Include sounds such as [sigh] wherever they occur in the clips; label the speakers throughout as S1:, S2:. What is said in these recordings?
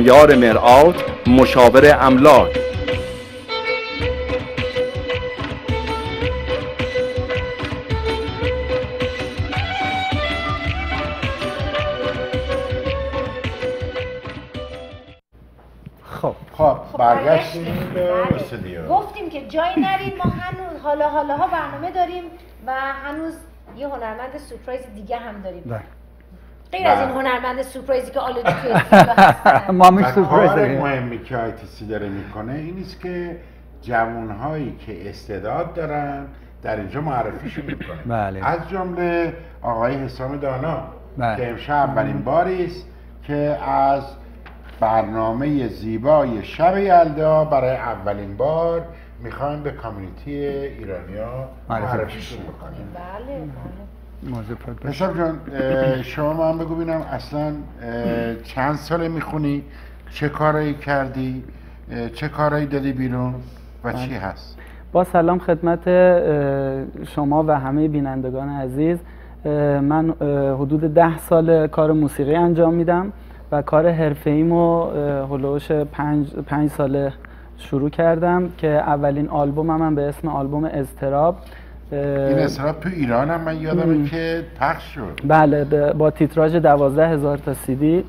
S1: یار مرآت مشاور املاک.
S2: خب.
S3: خب برگشتیم. به. استودیو
S4: گفتیم که جایی نریم ما هنوز حالا حالا ها برنامه داریم و هنوز یه هنرمند سورپرایز دیگه هم داریم.
S2: بله.
S4: غیر از این
S3: بله.
S4: هنرمند سورپرایزی که آلودی توی استودیو هستن
S2: ما میش
S3: و
S2: سورپرایز.
S3: مهمی که آیتیسی داره می‌کنه این است که جوانهایی که استعداد دارن در اینجا معرفیشون می‌کنه
S2: بله.
S3: از جمله آقای حسام دانا
S2: بله.
S3: که امشب اولین باری است که از برنامه زیبای شب یلدا برای اولین بار می‌خوایم به کامیونیتی ایرانیا
S2: معرفی
S3: معرفیشون بکنیم
S4: بله بله.
S3: حساب جان شما من بگو ببینم اصلا چند ساله می‌خونی؟ چه کارایی کردی؟ چه کارایی دادی بیرون؟ و چی هست؟
S2: با سلام خدمت شما و همه بینندگان عزیز. من حدود ده سال کار موسیقی انجام میدم و کار حرفه ایمو هلوش پنج, پنج ساله شروع کردم که اولین آلبومم هم به اسم آلبوم اضطراب.
S3: این اصراب تو ایران هم من یادمه که پخش شد.
S2: بله با تیتراژ دوازده هزار تا سیدی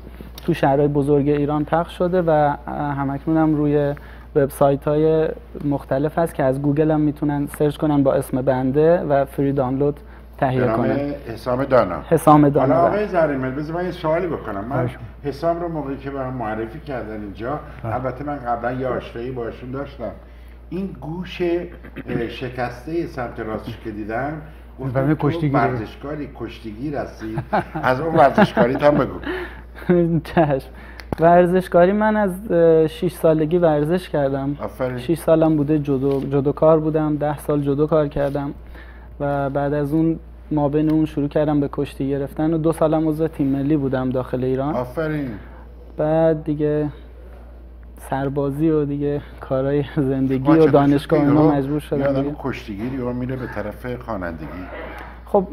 S2: تو شهرهای بزرگ ایران پخش شده و همکنون هم روی وبسایت های مختلف هست که از گوگل هم می‌تونن سرچ کنن با اسم بنده و free
S3: download
S2: تهیه کنن.
S3: حسام دانا.
S2: حسام
S3: حالا
S2: دانا
S3: آقای زریمل بذار من یه سوالی بکنم. من
S2: خواهش
S3: حسام رو موقعی که به معرفی کردن اینجا
S2: بله.
S3: البته من قبلا یه آشنایی باشون داشتم. این گوش شکسته سمت راستش که دیدم گفتم
S2: کشتیگیره.
S3: ورزشکاری کشتیگیر هستی؟ از اون ورزشکاریت هم بگو. [laughs]
S2: چشم. ورزشکاری من از 6 سالگی ورزش کردم.
S3: آفرین.
S2: 6 سالم بوده جدو جدو کار بودم 10 سال جدو کار کردم و بعد از اون ما بین اون شروع کردم به کشتی گرفتن و دو سالم عضو تیم ملی بودم داخل ایران.
S3: آفرین.
S2: بعد دیگه سربازی و دیگه کارهای زندگی و دانشگاه اینا مجبور
S3: آدم
S2: دیگه.
S3: کشتیگیر یا میره به طرف خوانندگی
S2: خب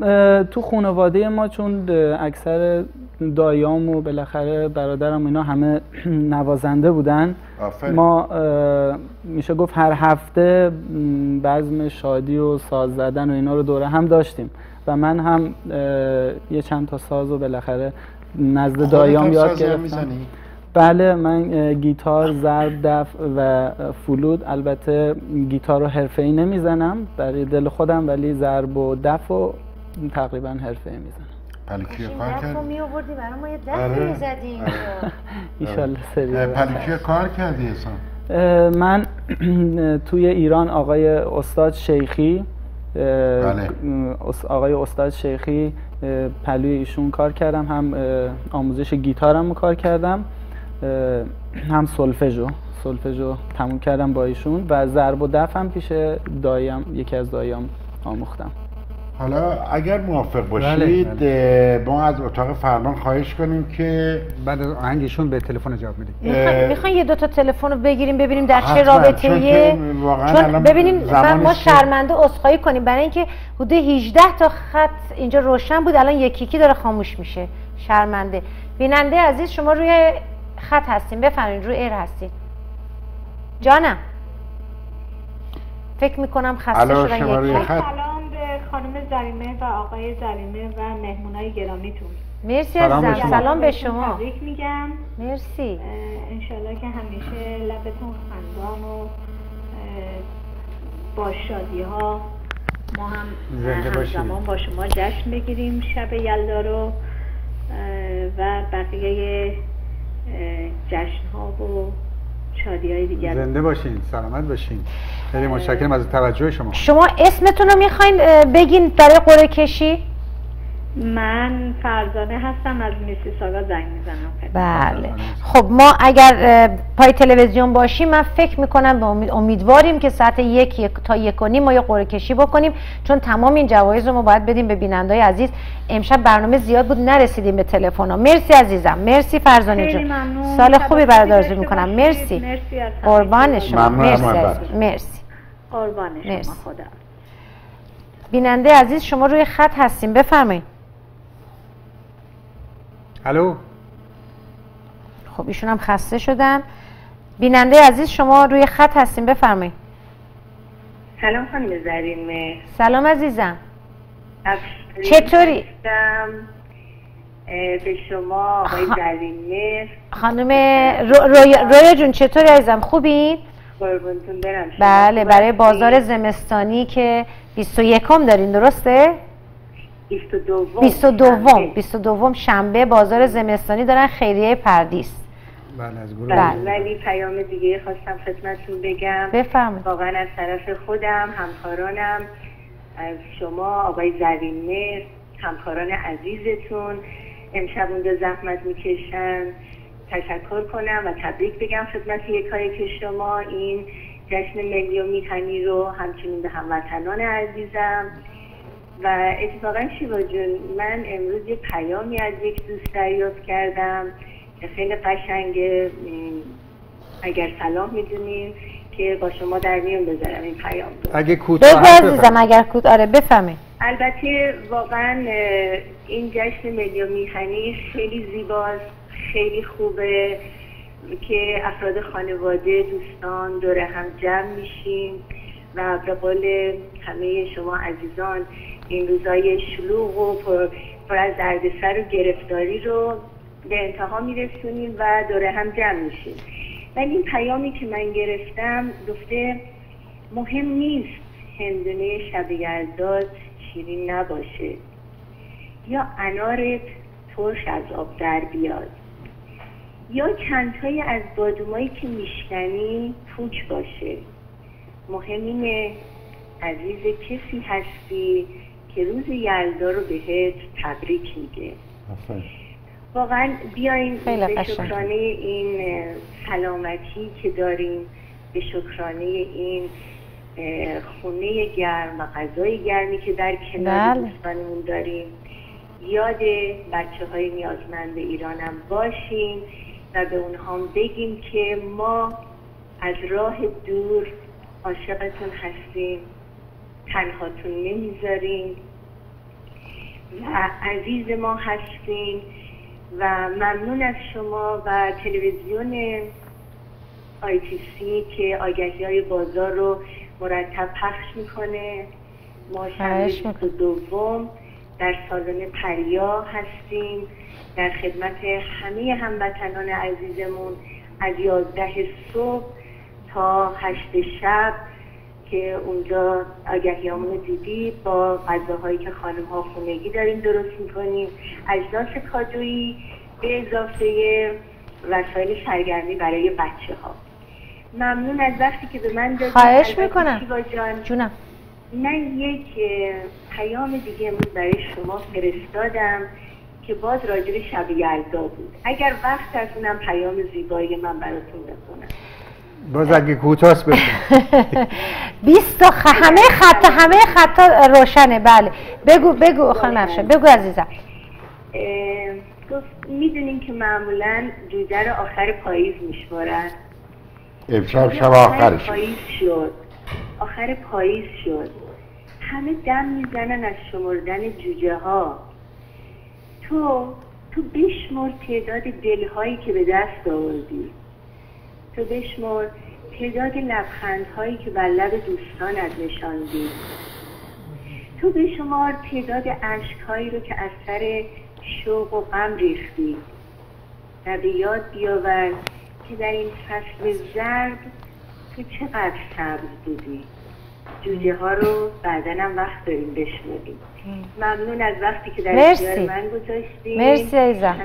S2: تو خانواده ما چون اکثر دایام و بالاخره برادرم اینا همه [clears throat] نوازنده بودن
S3: آفرین
S2: ما میشه گفت هر هفته بزم شادی و ساز زدن و اینا رو دوره هم داشتیم و من هم یه چند تا ساز و بالاخره نزد دایام یاد گرفتم؟ بله من گیتار، ضرب، دف و فلوت. البته گیتار رو حرفه‌ای نمی‌زنم برای دل خودم ولی ضرب و دف و تقریبا حرفه‌ای می‌زنم.
S3: پلیکی
S4: این
S3: کار
S4: دفعه
S3: کرد
S4: می آوردی برای ما یه
S3: آره.
S4: دفعه می‌زدیم
S2: ایشالله سری.
S3: پلیکی کار کردی حسام؟
S2: اه، من [clears throat] توی ایران آقای استاد شیخی
S3: بله.
S2: آقای استاد شیخی پلوی ایشون کار کردم هم آموزش گیتارم رو کار کردم. هم سولفژو سولفژو تموم کردم با ایشون و ضرب و دف هم پیش دایم یکی از دایام آموختم.
S3: حالا اگر موافق
S2: بله،
S3: باشید اه، ما از اتاق فرمان خواهش کنیم که
S5: بعد از آهنگشون به تلفن جواب میدیم
S3: اه،
S4: می‌خواین یه دوتا تلفن رو بگیریم ببینیم در چه رابطه
S3: چون واقعا
S4: چون ببینیم ما شرمنده عذرخواهی کنیم. برای اینکه حدود 18 تا خط اینجا روشن بود الان یکی یکی داره خاموش میشه. شرمنده. بیننده عزیز شما روی خط هستین بفرمایید روی ایر هستین جانم. فکر می‌کنم خسته شدن
S3: خط.
S6: سلام به خانم زریمه و آقای زریمه و مهمونای گرامیتون.
S4: مرسی
S2: سلام شما.
S4: سلام به شما.
S6: تبریک میگم.
S4: مرسی.
S6: انشالله که همیشه لبتون خندان و با شادی ها ما هم. همزمان با شما جشن بگیریم شب یلدا رو و بقیه جشن ها و شادی های دیگر.
S5: زنده باشین سلامت باشین. خیلی متشکرم از توجه شما.
S4: شما اسمتون رو می‌خواین بگین برای قرعه کشی؟
S6: من فرزانه هستم از میسیساگا زنگ می‌زنم.
S4: بله. خب ما اگر پای تلویزیون باشیم من فکر می‌کنم به امید امیدواریم که ساعت یک تا یک و نیم ما یه قرعه کشی بکنیم چون تمام این جوایز رو ما باید بدیم به بینندای عزیز. امشب برنامه زیاد بود نرسیدیم به تلفن ها. مرسی عزیزم. مرسی فرزانه
S6: خیلی
S4: جون.
S6: ممنون.
S4: سال خوبی برات آرزو می‌کنم. مرسی. قربان
S6: شما.
S4: مرسی. مرسی.
S6: قربان شما.
S4: مرسی.
S6: خدا.
S4: بیننده عزیز شما روی خط هستیم. بفرمایید.
S5: الو؟
S4: خب ایشون هم خسته شدن. بیننده عزیز شما روی خط هستیم. بفرمایید.
S6: سلام خانم زرین.
S4: سلام عزیزم. چطوری؟
S6: به شما آقای مهر
S4: خانم رو- رویا رویا جون چطوری عزیزم خوبین؟
S6: قربونتون برم شما
S4: بله برای؟ بازار زمستانی که 21 دارین درسته؟
S6: 22
S4: 22 22 شنبه بازار زمستانی دارن خیریه پردیس
S5: بله از گروه
S6: بله. ولی پیام دیگه خواستم خدمتتون بگم
S4: بفرمایید
S6: واقعا از طرف خودم همکارانم شما آقای زرین مهر همکاران عزیزتون امشب اونجا زحمت می‌کشن تشکر کنم و تبریک بگم خدمت یکایی که شما این جشن ملی و میهنی رو همچنین به هموطنان عزیزم. و اتفاقا شیوا جون من امروز یه پیامی از یک دوست دریافت کردم که خیلی قشنگه. اگر سلام می‌دونین که با شما در میون بذارم این پیام رو.
S5: اگه کوتاه
S4: عزیزم
S5: بفرمایید.
S4: اگر کود آره بفهمید
S6: البته واقعا این جشن ملی و میهنی خیلی زیباست خیلی خوبه که افراد خانواده دوستان دور هم جمع میشیم و به قول همه شما عزیزان این روزای شلوغ و پر, پر از دردسر و گرفتاری رو به انتها میرسونیم و دور هم جمع میشیم ولی این پیامی که من گرفتم گفته مهم نیست هندونه شب یلداد شیرین نباشه. یا انارت ترش از آب در بیاد. یا چندتایی از بادومایی که میشکنی پوچ باشه. مهم اینه عزیز کسی هستی که روز یلدا رو بهت تبریک میگه. واقعا بیاین به. شکرانه این سلامتی که داریم به شکرانه این خونه گرم و غذای گرمی که در کنار
S4: بله.
S6: دوستانمون داریم. یاد بچه های نیازمند ایرانم باشیم و به اونها بگیم که ما از راه دور عاشقتون هستیم. تنهاتون نمی‌ذاریم و عزیز ما هستین. و ممنون از شما و تلویزیون آیتیسی که آگهی های بازار رو مرتب پخش می‌کنه ما شنبه. دوم در سالن پریا هستیم در خدمت همه هموطنان عزیزمون از یازده صبح تا هشت شب که اونجا آگهیامون رو دیدی با غذاهایی که خانم ها خونگی داریم درست می‌کنیم. اجناس کادویی به اضافه وسایل سرگرمی برای بچه ها ممنون از وقتی که به من دادید
S4: خواهش می‌کنم.
S6: جان؟
S4: جونم.
S6: من یک پیام دیگه امروز برای شما فرستادم که باز راجع به شب یلدا بود. اگر وقت از اونم پیام زیبایی من براتون بخونم.
S5: باز اگه کوتاست بفرمایید
S4: 20 تا خ... همه خط همه خطا روشنه. بله. بگو بگو خانم افشان بگو عزیزم.
S6: اه، گفت می‌دونین که معمولا جوجه رو آخر پاییز میشمارن.
S3: امشب شب آخرش.
S6: پاییز شد. آخر پاییز شد. همه دم می‌زنن از شمردن جوجه ها تو تو بشمر تعداد دلهایی که به دست آوردی. تو بشمر تعداد لبخندهایی که بر لب دوستانت نشاندی. تو بشمار تعداد اشکهایی رو که از سر شوق و غم ریختی. و به یاد بیاور که در این فصل زرد تو چقدر سبز بودی. جوجه ها رو بعدا هم وقت داریم بشنویم ممنون از وقتی که در
S4: مرسی.
S6: من گذاشتیم
S4: مرسی عزیزم.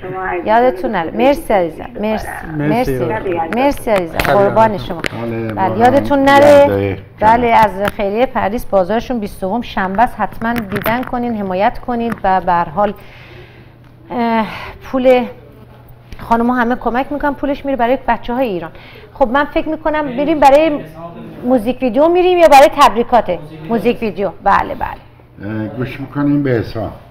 S6: شما
S4: یادتون نره. مرسی عزیزم. مرسی.
S5: مرسی.
S4: مرسی. عزیزم. قربان شما.
S3: بله،
S4: بله یادتون نره. بله از خیریه پردیس بازارشون 20 شنبه است. حتما دیدن کنین حمایت کنین و به هر حال پول خانم همه کمک می‌کنن. پولش میره برای بچه های ایران. خب من فکر می‌کنم بریم برای موزیک ویدیو میریم یا برای تبریکاته؟ موزیک ویدیو. بله بله.
S3: گوش می‌کنیم به حساب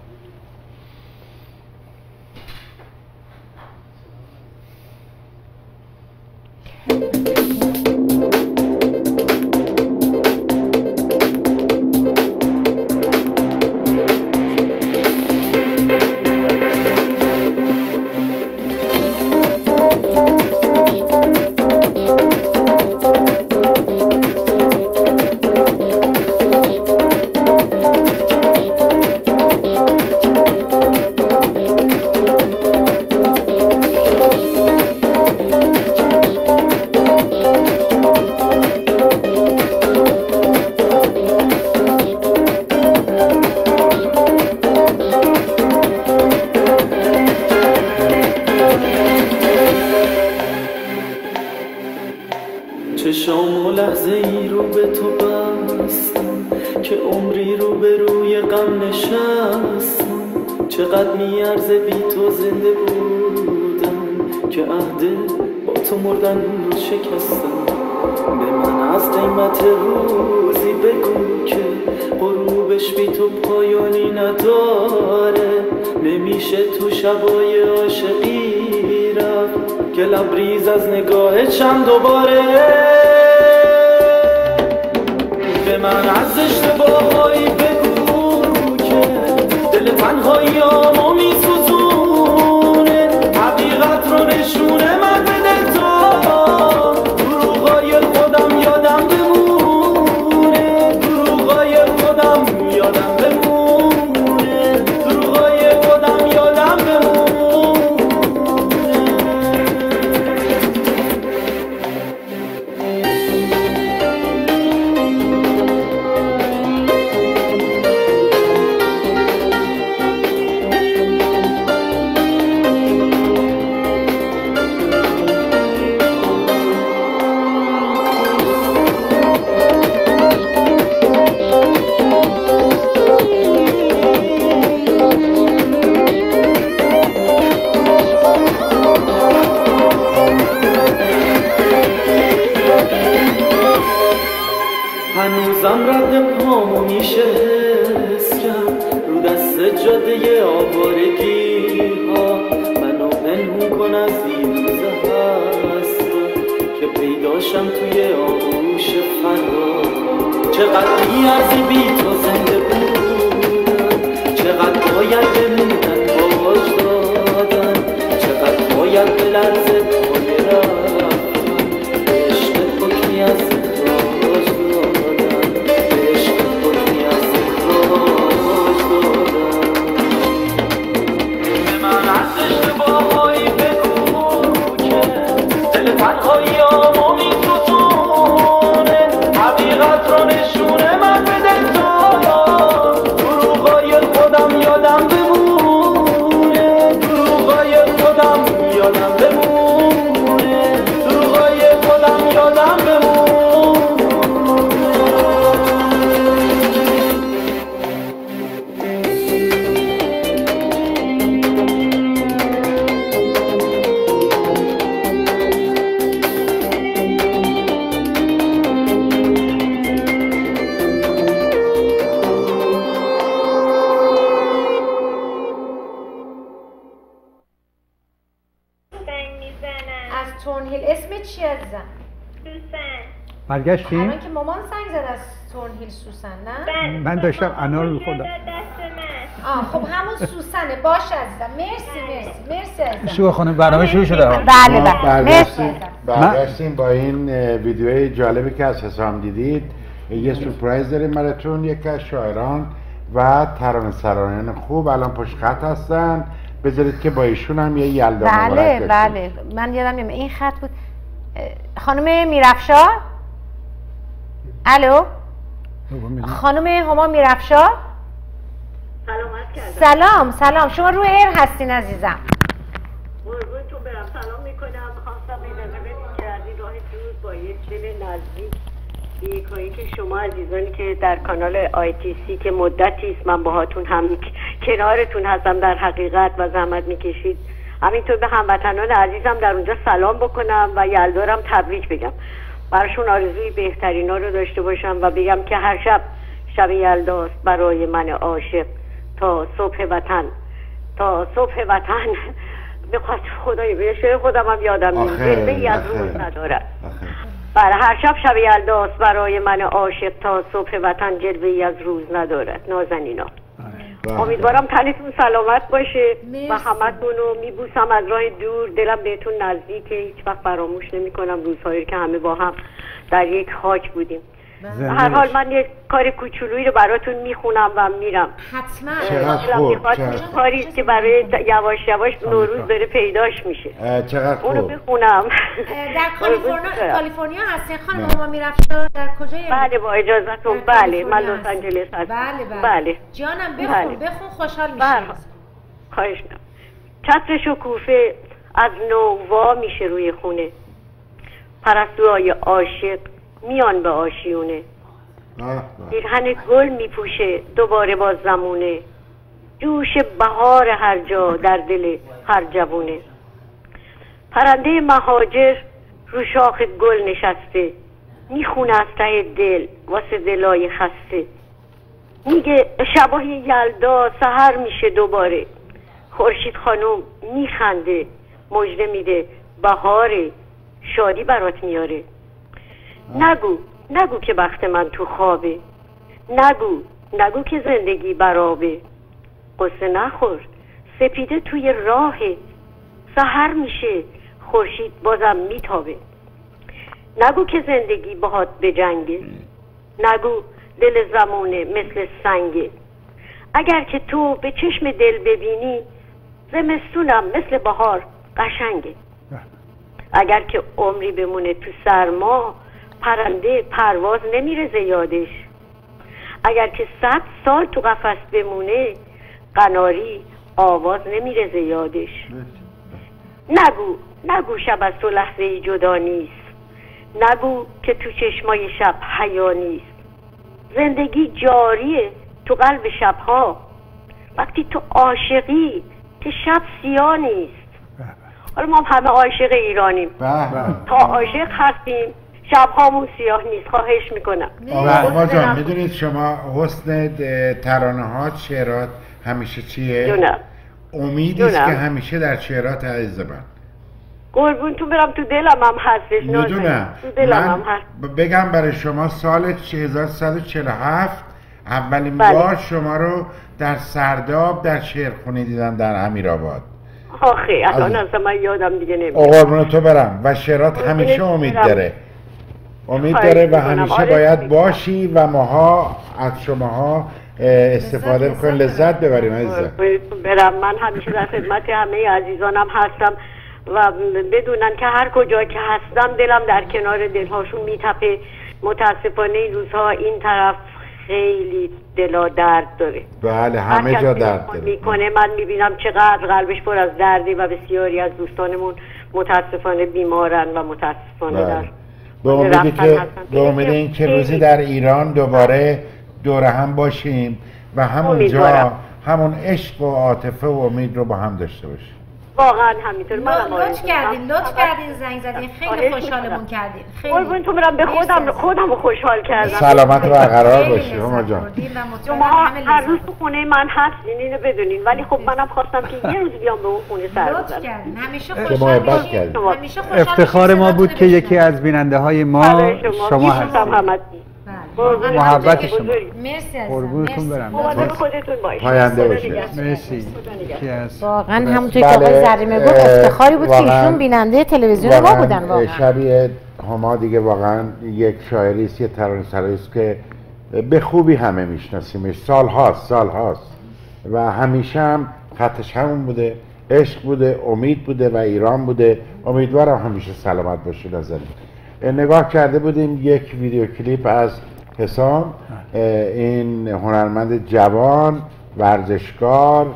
S7: لحظه ای رو به تو بستم که عمری رو به روی غم نشستم. چقدر میارزه بی تو زنده بودم که عهده با تو مردن رو شکستم. به من از قیمت روزی بگو که غروبش بی تو پایانی نداره. نمیشه تو شبای عاشقی رفت که لبریز از نگاه چند دوباره. من از اشتباهایی بگو که دل تنهایی آمو میسوزونه حقیقت رو نشونه.
S5: برگشتیم؟
S4: الان که مامان زنگ زد از تورنهیل سوسن نه؟
S8: بله،
S5: من داشتم انار رو
S8: گوشی
S5: خوردم.
S8: داد دست من.
S4: آه خب همون سوسنه. باش عزیزم. مرسی مرسی مرسی عزیزم.
S5: شروع خانم برنامه شروع شده.
S4: بله
S3: ما
S4: بله. مرسی.
S3: برگشتیم. با این ویدیوی جالبی که از حسام دیدید. یه سورپرایز داریم براتون. یکی از شاعران و ترانه سرایان خوب الان پشت خط هستن. بذارید که با ایشون هم یه یلدا
S4: بله. بله. من یادم میاد این خط بود. خانم میرفشار الو؟ خانم هما میرفشار
S9: سلامت کردم.
S4: سلام سلام. شما روی ایر هستین عزیزم.
S9: قربونتون برم. سلام می‌کنم. خواستم اجازه بدید که از این راه دور با یک نزدیک. یک هایی که شما عزیزانی که در کانال آی تی سی که مدتی است من باهاتون هم کنارتون هستم در حقیقت و زحمت می‌کشید. همینطور به هموطنان عزیزم در اونجا سلام بکنم و یلدارم تبریک بگم. براشون آرزوی بهترینا رو داشته باشم و بگم که هر شب شب یلداست برای من عاشق تا صبح وطن تا صبح وطن [laughs] خاطر خدای به شعر خودم هم یادم نیست از. روز ندارد
S3: آخه.
S9: بله هر شب شب یلداست برای من عاشق تا صبح وطن جلوه از روز ندارد نازنینا. امیدوارم تنتون سلامت باشه
S4: مرسی.
S9: و همتون رو میبوسم از راه دور. دلم بهتون نزدیکه. هیچ وقت فراموش نمی کنم روزهایی که همه با هم در یک خاک بودیم. به هر حال من یک کار کوچولویی رو براتون می‌خونم و میرم.
S4: حتما.
S9: کاری که برای یواش یواش نوروز داره پیداش میشه. اونو بخونم
S4: در [laughs] کالیفرنیا کالیفرنیا هستین. خانم
S3: نه.
S4: هما میرفشار در کجای
S9: بله با اجازتون.
S4: در
S9: بله من لس. آنجلس هستم.
S4: بله بله.
S9: بله.
S4: جانم
S9: بله.
S4: بخون بخون خوشحال
S9: بله.
S4: میشیم.
S9: خواهش می‌کنم. چتر شکوفه از نو وا میشه روی خونه. پرستوهای عاشق. میان به آشیونه. پیرهن گل میپوشه دوباره با زمونه. جوش بهار هر جا در دل هر جوونه. پرنده مهاجر رو شاخ گل نشسته. می‌خونه از ته دل واسه دلای خسته. میگه شبای یلدا سهر میشه دوباره. خورشید خانم میخنده مژده میده بهاره شادی برات میاره. نگو نگو که بخت من تو خوابه. نگو نگو که زندگی برابه. قصه نخور سپیده توی راهه. سهر میشه خورشید بازم میتابه. نگو که زندگی باهات به جنگه. نگو دل زمونه مثل سنگه. اگر که تو به چشم دل ببینی زمستونم مثل بهار قشنگه. اگر که عمری بمونه تو سرما پرنده پرواز نمیره یادش. اگر که صد سال تو قفس بمونه قناری آواز نمیره یادش. نگو نگو شب از تو لحظه جدا نیست. نگو که تو چشمای شب حیا نیست. زندگی جاریه تو قلب شبها. وقتی تو عاشقی که شب سیاه نیست. حالا ما همه عاشق ایرانیم.
S3: به.
S9: تا عاشق هستیم شبهامون سیاه نیست خواهش می‌کنم.
S3: آقا جان می‌دونید شما حسن ترانه ها شعرات همیشه چیه؟
S9: جونم.
S3: امیدی است
S9: جونم.
S3: که همیشه در شعرات عزیز من.
S9: قربون تو برم تو دلم هم هستش.
S3: می‌دونم.
S9: تو دلم هم
S3: من
S9: هست.
S3: بگم برای شما سال 1347 اولین
S9: بله.
S3: بار شما رو در سرداب در شعرخونه دیدم در امیرآباد
S9: آخه الان
S3: از-
S9: از من یادم دیگه نمیاد.
S3: قربون تو برم. و شعرات همیشه امید
S9: برم.
S3: داره. امید داره و. همیشه باید. باشی و ماها از شماها اه، استفاده بکنیم لذت ببریم عزیزم.
S9: برم. من همیشه در خدمت همه عزیزانم هستم و بدونن که هر کجا که هستم دلم در کنار دلهاشون میتپه. متاسفانه این روزها این طرف خیلی دلا درد داره.
S3: بله همه جا درد داره.
S9: می‌کنه من می‌بینم چقدر قلبش پر از درده و بسیاری از دوستانمون متاسفانه بیمارن و متاسفانه در
S3: بله. به
S9: رفتن
S3: که. به امید این که روزی در ایران دوباره دور هم باشیم و همونجا. همون عشق و عاطفه و امید رو با هم داشته باشیم
S9: واقعا همینطور. من
S4: لطف کردین لطف کردین زنگ زدین. خیلی خوشحالمون. کردین. خیلی.
S9: قربونتون برم. به خودم. خودم خوشحال کردم.
S3: سلامت و برقرار باشی هما جان.
S9: شما هر روز تو خونه من هستین اینو بدونین. ولی خب منم خواستم که یه روز بیام به اون خونه سر
S4: لطف
S9: بزنم.
S4: کردین. همیشه خوشحال. همیشه خوشحال
S5: افتخار ما بود که یکی. از بیننده های ما
S9: شما.
S5: هستید
S9: همتون. قربون
S5: محبت
S9: همتون
S5: شما.
S9: بزرگی.
S4: مرسی عزیزم
S5: قربونتون. برم.
S9: مواظب خودتون باشید
S3: پاینده باشید.
S9: نگهدار.
S5: مرسی از
S4: واقعا همونطور که آقای
S3: بله،
S4: زریمه گفت
S3: اه،
S4: افتخاری بود که ایشون بیننده تلویزیون ما بودن واقعا
S3: شبیه هما دیگه واقعا یک شاعری است یه ترانه سرایی است که به خوبی همه میشناسیمش سال هاست سال هاست و همیشه هم خطش همون بوده عشق بوده امید بوده و ایران بوده امیدوارم همیشه سلامت باشید اه، نگاه کرده بودیم یک ویدیو کلیپ از حسام اه، این هنرمند جوان ورزشکار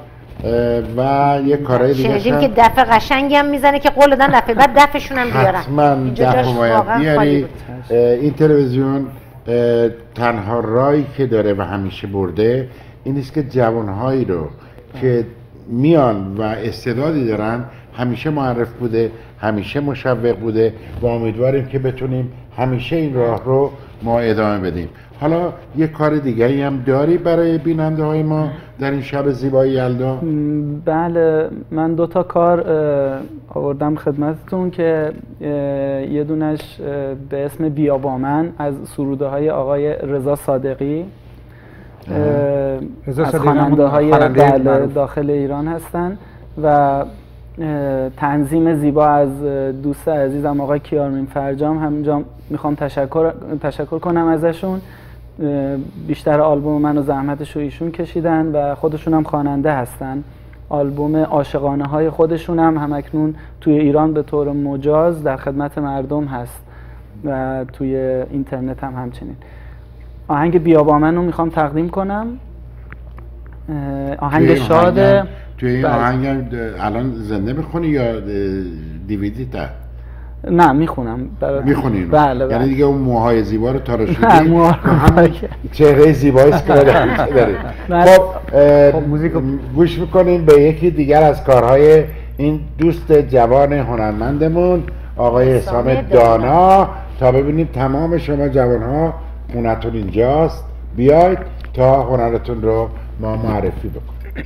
S3: و یک کارهای دیگه
S4: شنیدیم که دف قشنگی هم می‌زنه که قول دادن دفعه بعد دفشون هم بیارن.
S3: حتما
S4: اینجا
S3: دف
S4: جاش
S3: باید بیاری. این تلویزیون تنها رایی که داره و همیشه برده این است که جوانهایی رو که میان و استعدادی دارن همیشه معرف بوده همیشه مشوق بوده و امیدواریم که بتونیم همیشه این راه رو ما ادامه بدیم. حالا یه کار دیگری هم داری برای بیننده های ما در این شب زیبای یلدا
S2: بله من دو تا کار آوردم خدمتتون که یه دونش به اسم بیابامن از سروده های آقای رضا صادقی از خواننده های بله. داخل ایران هستن و تنظیم زیبا از دوست عزیزم آقای کیارمین فرجام. همینجا می‌خوام تشکر تشکر کنم ازشون. بیشتر آلبوم منو زحمتش رو ایشون کشیدن و خودشون هم خواننده هستن. آلبوم عاشقانه های خودشون هم همکنون توی ایران به طور مجاز در خدمت مردم هست و توی اینترنت هم همچنین. آهنگ بیابامن رو می‌خوام تقدیم کنم. آهنگ شاد
S3: توی این
S2: بله.
S3: آهنگ الان زنده می‌خونی یا دیویدی تا
S2: نه می‌خونم. برای
S3: می‌خونین
S2: بله بله
S3: یعنی دیگه اون موهای زیبا رو تراشیدی
S2: نه، موها.
S3: چهره زیبایی است که.
S2: بله. [laughs]
S3: خب
S5: خب، موزیک رو-
S3: گوش می‌کنیم به یکی دیگر از کارهای این دوست جوان هنرمندمون آقای حسام دانا. تا ببینیم تمام شما جوان ها خونتون اینجاست. بیاید تا هنرتون رو ما معرفی بکنیم.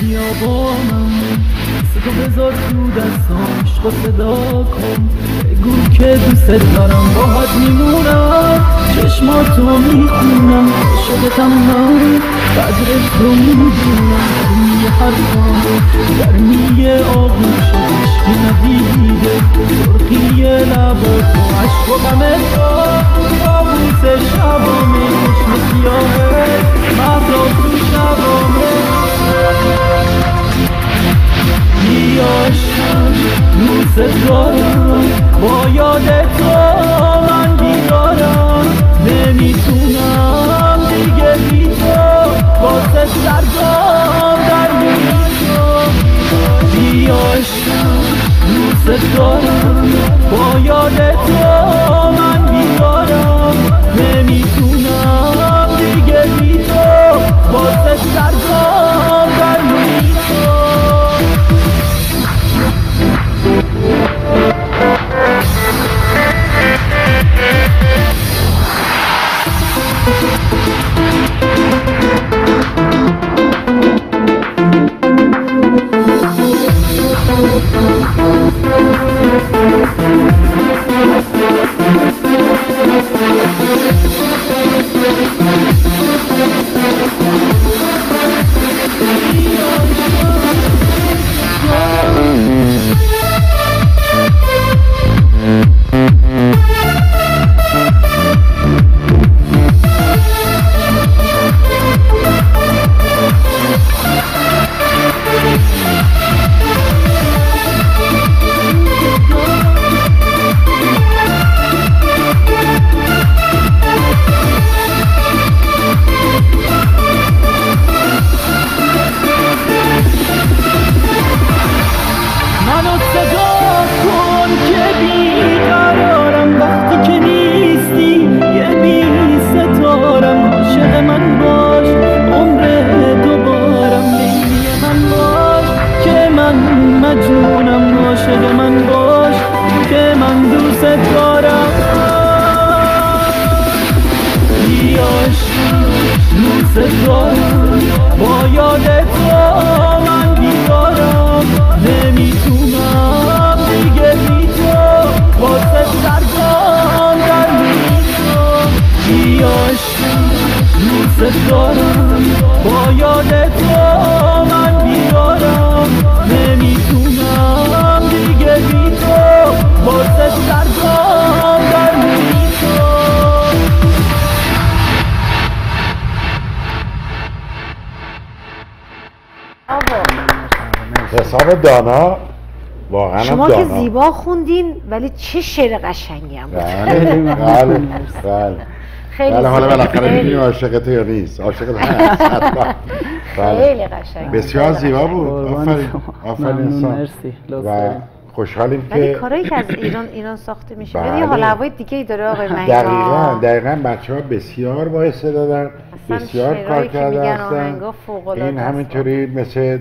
S7: بیا با من تو بذار تو دستام عشق و صدا کن. بگو که دوست دارم باهات میمونم. چشماتو می‌خونم شدتم من. قدر تو می‌دونم. توی حرفام گرمی آغوش عشقی ندیده سرخی لباتو عشق و غم تو کابوس شبامه چشم
S3: حسام دانا واقعا هم
S4: شما که
S3: دانا.
S4: زیبا خوندین ولی چه شعر قشنگی هم بود
S3: بله بله بله
S4: خیلی
S3: بله حالا. بالاخره عاشقته یا نیست عاشقت هست. بله.
S4: خیلی قشنگ
S3: بسیار زیبا. بود آفرین. آفرین.
S2: مرسی.
S3: و. خوشحالیم
S4: ولی
S3: که
S4: کارهایی که از ایران ایران ساخته میشه ولی
S3: بله.
S4: یه حال هوای دیگه ای داره آقای مهینا
S3: دقیقا دقیقا بچه ها بسیار با دادن بسیار کار
S4: که
S3: کرده هستن این. همینطوری مثل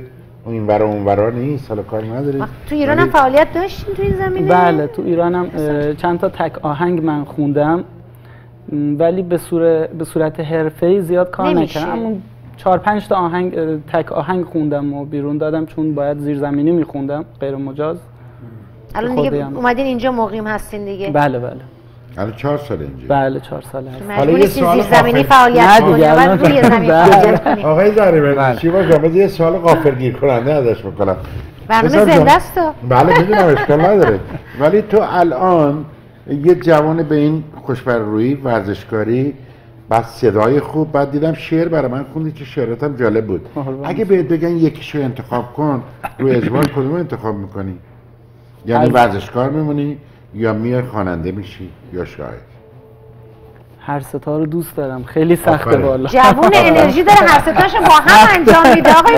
S3: این ورا اون ورا نیست حالا کاری
S4: وقت تو ایران هم
S2: فعالیت
S4: داشتین تو این زمینه؟
S2: بله تو ایرانم اه، چند تا تک آهنگ من خوندم ولی به صورت به صورت حرفه‌ای زیاد کار. نکردم. همون چهار پنج تا آهنگ تک آهنگ خوندم و بیرون دادم چون باید زیرزمینی میخوندم غیر مجاز.
S4: الان دیگه
S2: هم.
S4: اومدین اینجا مقیم هستین دیگه.
S2: بله بله.
S3: الان چهار سال اینجا
S2: بله چهار سال هست
S3: حالا یه سوال
S4: زمینی. فعالیت
S2: نه
S4: کنی
S2: دیگه،
S4: بعد
S2: الان-
S4: روی زمین
S2: بله.
S4: فعالیت کنی
S3: آقای زهری
S5: بله.
S3: شیوا جان بذار یه سوال غافلگیر کننده ازش بکنم
S4: برنامه زنده است تو.
S3: بله می‌دونم اشکال نداره ولی تو الان یه جوان به این خوشبرویی ورزشکاری بعد صدای خوب بعد دیدم شعر برای من خوندی که شعراتم جالب بود
S2: قربان.
S3: اگه بهت بگن یکیشو انتخاب کن روی اجبار کدوم انتخاب می‌کنی یعنی ورزشکار میمونی یا میای خواننده میشی یا شاعر
S2: هر ستا رو دوست دارم. خیلی سخته. بالا
S4: جوون انرژی داره هر ستاشو با هم انجام میده. آقای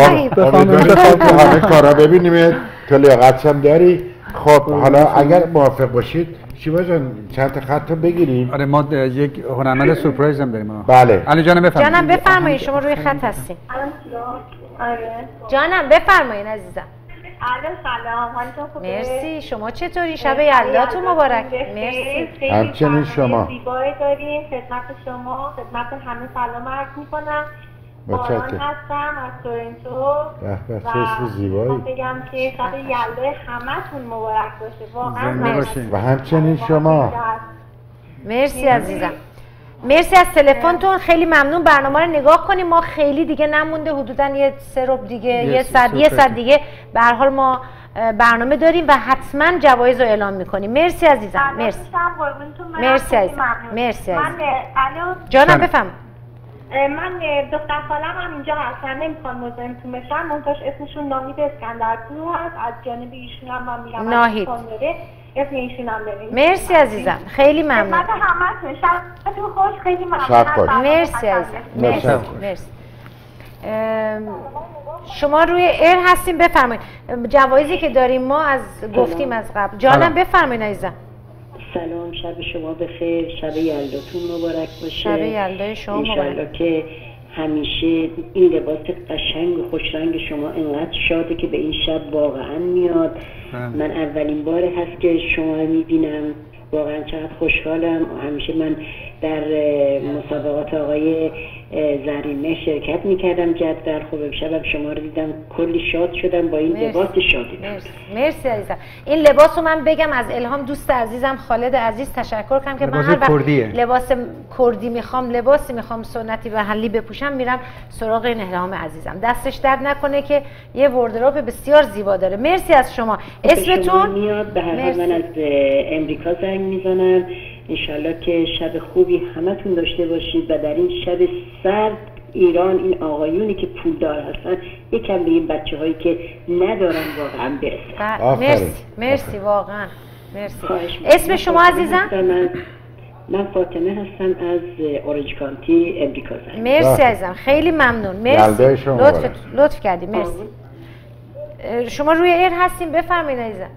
S3: همه کارا ببینیم. تو لیاقتش هم داری. خب حالا اگر موافق باشید شیوا جان چند تا خط رو بگیریم؟
S5: آره ما یک هنرمند سورپرایز هم داریم
S3: بله.
S5: علی جانم بفرمایید.
S4: جانم بفرمایید. شما روی خط هستین.
S8: آره.
S4: جانم بفرمایید عزیزم.
S8: الو سلام. حالتون خوبه
S4: مرسی. شما چطوری؟ شب یلداتون مبارک. مرسی.
S3: همچنین شما.
S8: زیبایی داریم. خدمت شما. خدمت همه سلام عرض می‌کنم.
S3: متشکرم.
S8: باران هستم. از تورنتو و
S3: چه اسم زیبایی.
S8: بگم که شب یلدای همتون مبارک باشه. واقعا.
S3: و همچنین شما.
S4: مرسی عزیزم. مرسی از تلفنتون. خیلی ممنون. برنامه رو نگاه کنیم. ما خیلی دیگه نمونده. حدودا یه سه ربع دیگه
S5: یه سه
S4: یه. ساعت دیگه. به هر حال ما برنامه داریم و حتما جوایز رو اعلام می‌کنیم. مرسی عزیزم. مرسی. مرسی عزیزم. مرسی عزیزم. جانم. بفهم.
S8: من دختر خالم هم اینجا هستن. نمی‌خوان مزاحمتون بشن منتاش اسمشون ناهید اسکندرپور هست. از جانب ایشون هم من میگم
S4: ناهید.
S8: داره اسم ایشون هم ببینید
S4: مرسی عزیزم. خیلی ممنون.
S8: خدمت همتون شبتون خوش. خیلی ممنون.
S3: شب خوش.
S4: مرسی عزیزم. مرسی.
S3: مرسی.
S4: شما روی ایر هستیم بفرمایید. جوایزی که داریم ما از گفتیم از قبل. جانم. بفرمایید عزیزم.
S10: سلام شب شما بخیر. شب یلداتون مبارک باشه.
S4: شب یلدای شما مبارک.
S10: که همیشه این لباس قشنگ و خوش رنگ شما انقدر شاده که به این شب واقعا میاد.
S5: بله.
S10: من اولین بار هست که شما می‌بینم. واقعا چقدر خوشحالم. همیشه من در مسابقات آقای زرینه شرکت می‌کردم جدول خب امشبم. شما رو دیدم کلی شاد شدم با این
S4: مرسی.
S10: لباس شادی
S4: مرسی. مرسی عزیزم. این لباس رو من بگم از الهام دوست عزیزم خالد عزیز تشکر کنم که من هر وقت
S5: کردیه.
S4: لباس کردی می‌خوام لباسی می‌خوام سنتی و حلی بپوشم میرم سراغ این الهام عزیزم. دستش درد نکنه که یه وردروب بسیار زیبا داره. مرسی از شما.
S10: خب،
S4: اسمتون؟
S10: میاد. به هر. من از امریکا زنگ می‌زنم. انشالله که شب خوبی همتون داشته باشید و در این شب سرد ایران این آقایونی که پولدار هستن یکم به این بچه هایی که ندارن واقعا برسن.
S4: بله،
S3: آفرین.
S4: مرسی مرسی واقعا. مرسی. اسم
S10: من
S4: شما عزیزم
S10: هستم. از- من فاطمه هستم از اورنج کانتی امریکا زنگ
S4: مرسی
S3: بله.
S4: عزیزم. خیلی ممنون. مرسی. لطف. لطف کردی. مرسی. اه، شما روی ایر هستیم بفرمایید عزیزم.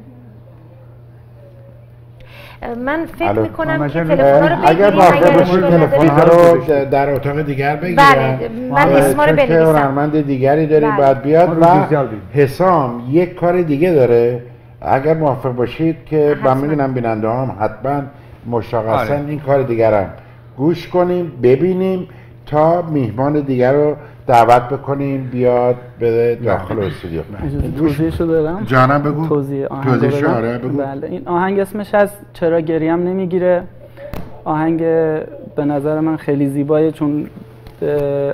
S4: من فکر. می‌کنم که تلفن رو
S3: اگر
S4: بگیریم اگر.
S3: تلفن رو در اتاق دیگر بگیرم
S4: بله من
S3: آره،
S4: اسما رو
S3: چون که
S4: بنویسم
S3: هنرمند دیگری داریم
S4: بله.
S3: باید بیاد و
S5: رو.
S3: حسام یک کار دیگه داره اگر موافق باشید که من. می‌دونم بیننده هم حتما مشتاق
S5: آره.
S3: این کار دیگرم گوش کنیم ببینیم تا میهمان دیگر رو دعوت بکنیم بیاد به داخل استودیو.
S2: اجازه
S3: گوش-
S2: توضیحشو دارم
S3: جانم بگو.
S2: توضیح آهنگ؟
S3: آره بگو.
S2: بله. این آهنگ اسمش از چرا گریم نمی‌گیره. آهنگ به نظر من خیلی زیبایه چون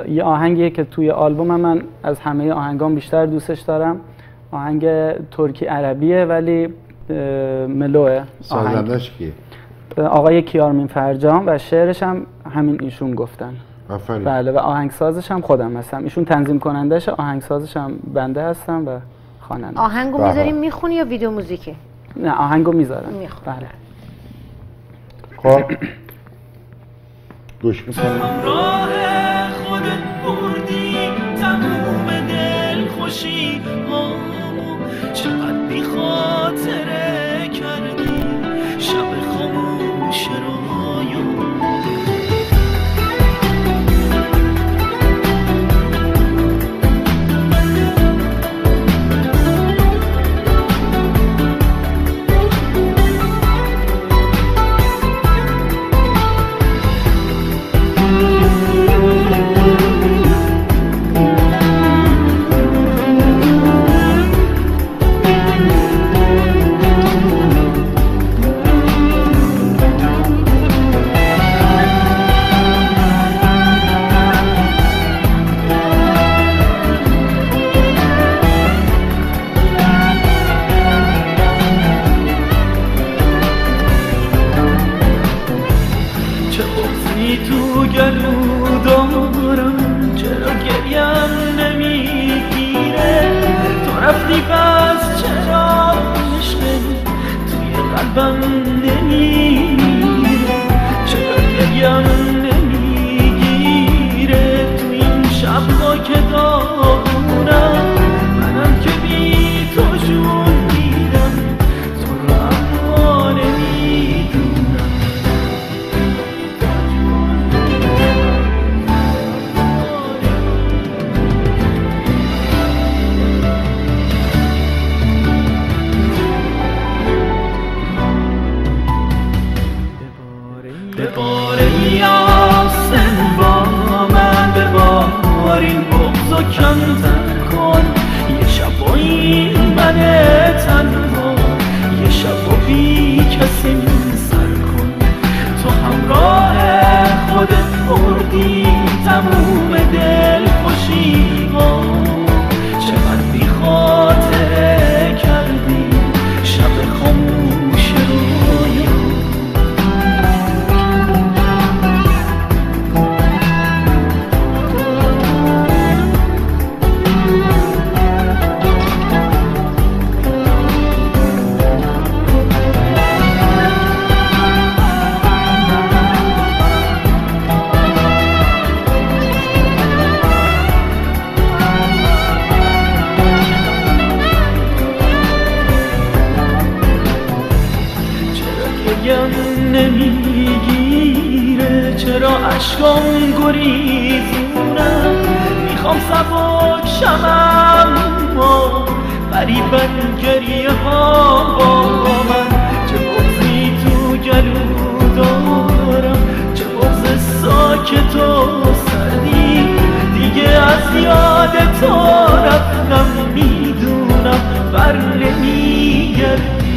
S2: یه آهنگیه که توی آلبوم من از همه آهنگام بیشتر دوستش دارم. آهنگ ترکی عربیه ولی ملوه آهنگ.
S3: سازندش کیه؟
S2: آقای کیارمین فرجام و شعرش هم همین ایشون گفتن.
S3: آفرین.
S2: بله و آهنگسازش هم خودم هستم. ایشون تنظیم کنندش آهنگسازش هم بنده هستم و خواننده.
S4: آهنگو
S3: بله.
S4: می‌ذاریم می‌خونی یا ویدیو موزیکه
S2: نه آهنگو می‌ذارم.
S4: می‌خونم.
S2: بله.
S3: خب. گوش می‌کنیم
S7: راه خودت بردی تموم دل خوشی چقدر بی خاطره. گریم نمی‌گیره چرا اشکام گریزونم می‌خوام سبک شمم اما غریبن گریه ها با من. چه بغزی تو گلو دارم چه بغز ساکت و سردی. دیگه از یاد تو رفتم می‌دونم بر نمیگردی.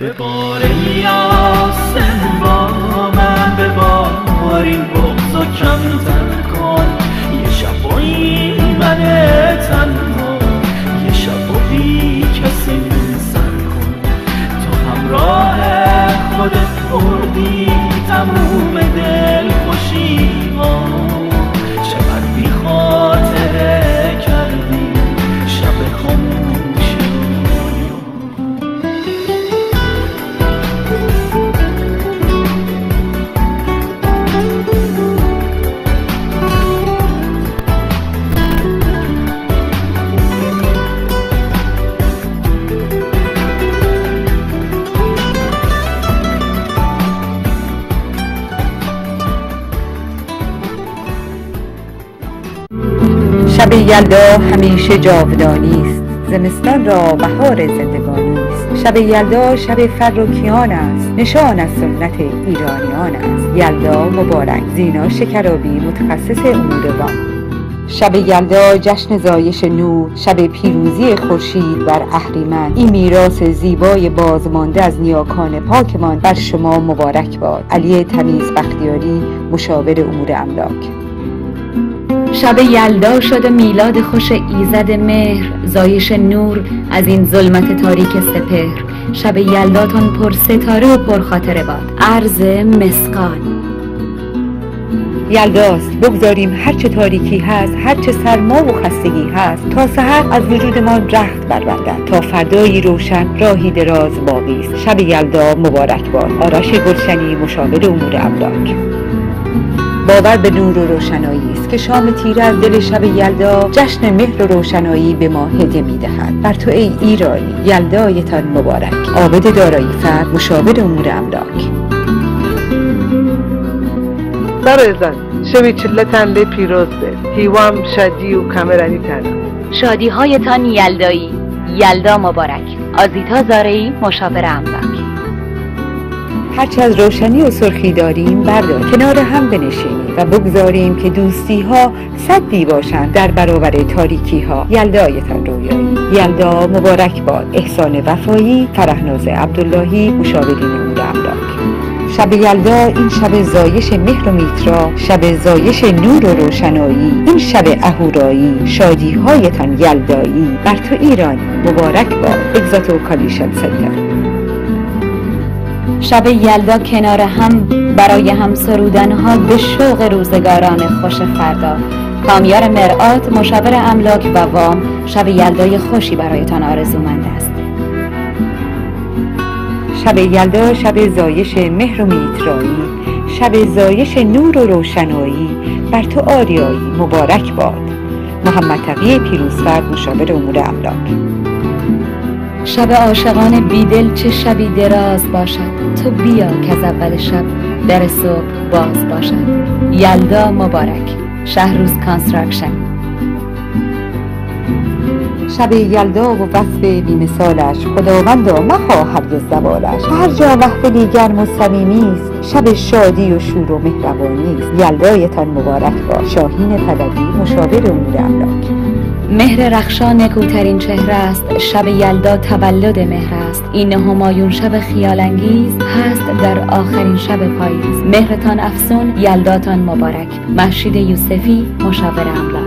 S7: به بار یاسم با من به بار این بغض و کمتر کن. یه شب من تنها یه شب و بی کسی سر کن. تو همراه خودت بردی تموم دل.
S11: یلدا همیشه جاودانی است. زمستان را بهار زندگانی است. شب یلدا شب فروکیان است. نشان از سنت ایرانیان است. یلدا مبارک زینا شکرابی متخصص امور وام شب یلدا جشن زایش نور شب پیروزی خورشید بر اهریمن. این میراث زیبای بازمانده از نیاکان پاکمان. بر شما مبارک باد. علی تمیز بختیاری مشاور امور املاک.
S12: شب یلدا شده میلاد خوش ایزد مهر. زایش نور از این ظلمت تاریک سپهر. شب یلداتان پر ستاره و پر خاطره باد. عرض مسقال.
S11: یلداست بگذاریم هرچه تاریکی هست هرچه سرما و خستگی هست تا سحر از وجودمان رخت بربندد تا فردایی روشن راهی دراز باقی است. شب یلدا مبارک باد. آرش گلشنی مشاور امور املاک باور به نور و روشنایی است که شام تیره از دل شب یلدا جشن مهر و روشنایی به ما هدیه می‌دهد. بر تو ای ایرانی یلدایتان مبارک. عابد دارایی فر مشاور امور املاک.
S13: برایزن شوی چلتن لی پیروز ده. هیوام شادی و کامرانی تن
S12: شادی هایتان یلدایی. یلدا مبارک. آزیتا زارعی مشاور املاک.
S11: هرچه از روشنی و سرخی داریم بردار. کنار هم بنشینیم و بگذاریم که دوستی ها سدی باشند در برابر تاریکی ها یلدایتان رویایی یلدا مبارک باد. احسان وفایی فرهناز عبداللهی مشاورین امور املاک شب یلدا این شب زایش مهر و میترا شب زایش نور و روشنایی این شب اهورایی شادی هایتان یلدایی. بر تو ایرانی مبارک باد. X Auto Collision Center
S12: شب یلدا کنار هم برای هم سرودن ها به شوق روزگاران خوش فردا. کامیار مرآت مشاور املاک و وام شب یلدای خوشی برایتان آرزومند است.
S11: شب یلدا شب زایش مهر و میترایی شب زایش نور و روشنایی بر تو آریایی مبارک باد. محمد تقی پیروزفرد مشاور امور املاک.
S12: شب عاشقان بیدل چه شبی دراز باشد؟ تو بیا که از اول شب در صبح باز باشد. یلدا مبارک. شهروز Construction.
S11: شب یلدا و وصف بیمثالش. خداوندا مخواه هرگز زوالش. هر جا محفلی گرم و صمیمی است شب شادی و شور و مهربانی است. یلدایتان مبارک باد. شاهین پدوی مشاور امور املاک
S12: مهر رخشان نکوترین چهره است شب یلدا تولد مهر است. این همایون شب خیال انگیز هست در آخرین شب پاییز. مهرتان افسون یلداتان مبارک. محشید یوسفی مشاور املاک.